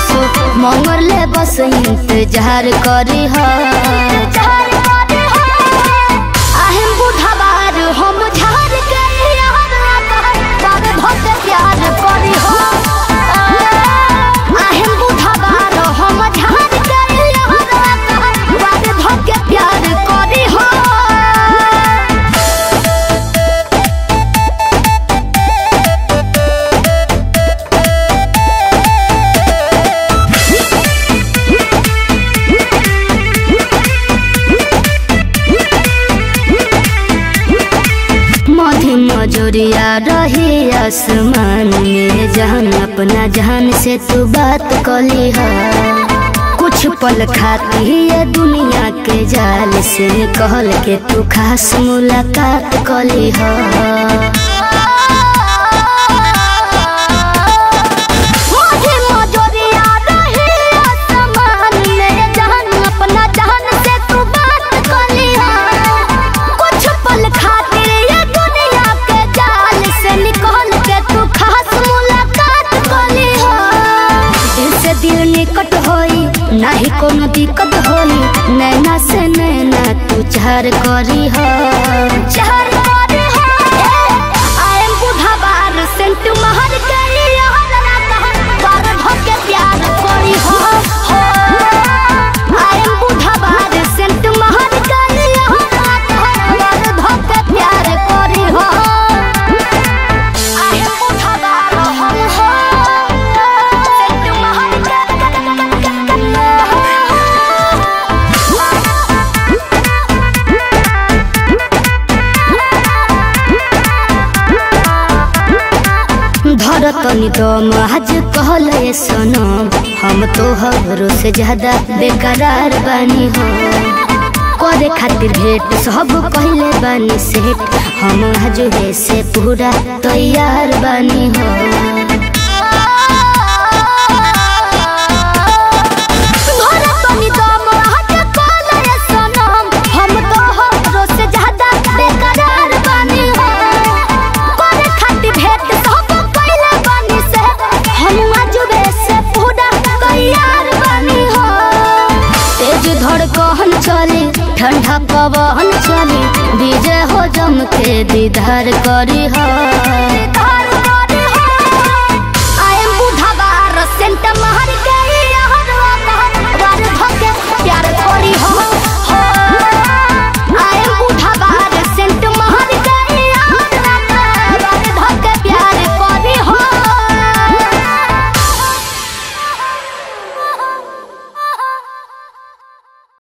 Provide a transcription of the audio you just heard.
परसों मौर बस इंतज़ार करी हा। मजोरिया रही आसमान में। जहन अपना जहन से तू बात कली कुछ पल खाती है दुनिया के जाल से। कहल के तू खास मुलाकात कली है। कोनो दिक्कत होली नैना से नैना तू चार करी हो। चार धरतनी दम आज कहल सनम हम तो हरो से ज़्यादा बेकरार बानी हो। करे खातिर भेंट सब कहले बानी, सेठ, हम आज से पूरा तैयार बानी हो। कहन चली विजय हो जम के दीदार करी हो